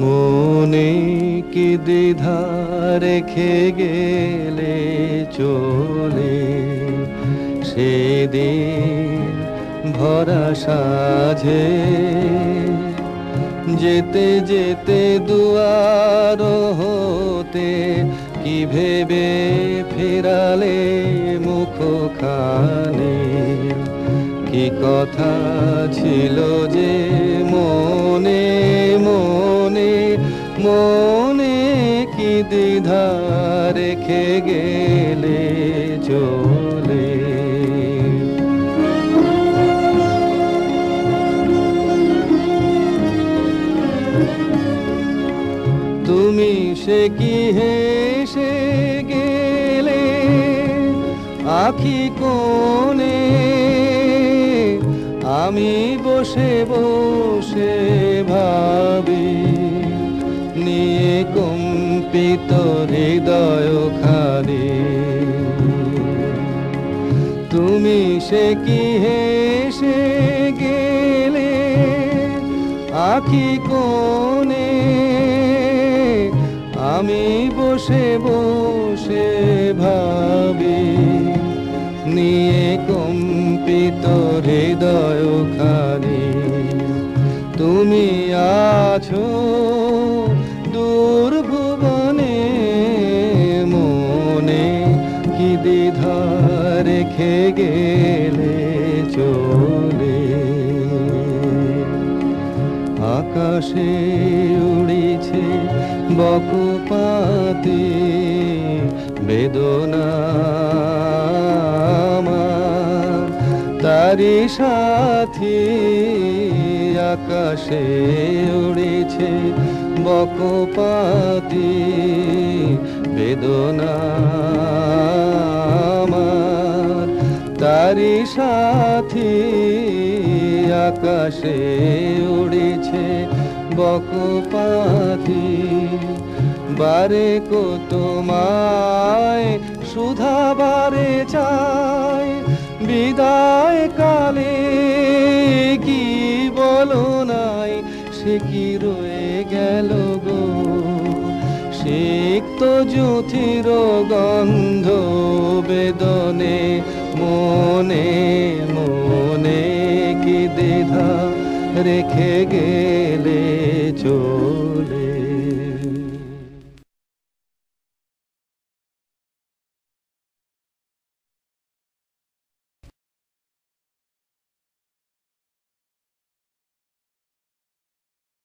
মনে কি দ্বিধা রেখে গেলে চলে? সেদিন ভরা সাঝে যেতে যেতে দুয়ার হতে কি ভেবে ফেরালে মুখ খানে কি কথা ছিল যে মনে কি দ্বিধা রেখে গেলে চলে? তুমি সে কি হেসে গেলে? আখি কোণে আমি বসে বসে ভাবি। কম্পিত হৃদয় খালি তুমি সে কি হেসে গেলে? আখি কোণে আমি বসে বসে ভাবি। নিয়ে কম্পিত হৃদয় খানি। তুমি আছো দূর দ্বিধা রেখে গেলে চলে। আকাশে উড়িছে বকুপাতি বেদনা তারি সাথী আকাশে উড়িছে বকুপাতি বেদনা তারি সাথী আকাশে উড়েছে বকপাতি বারে কো তোমায়, সুধা বারে চাই বিদায় কালে কি বলো নাই, সে কি রয়ে গেল গো? সিক্ত জ্যোতির গন্ধ বেদনে रेखे गेले चोले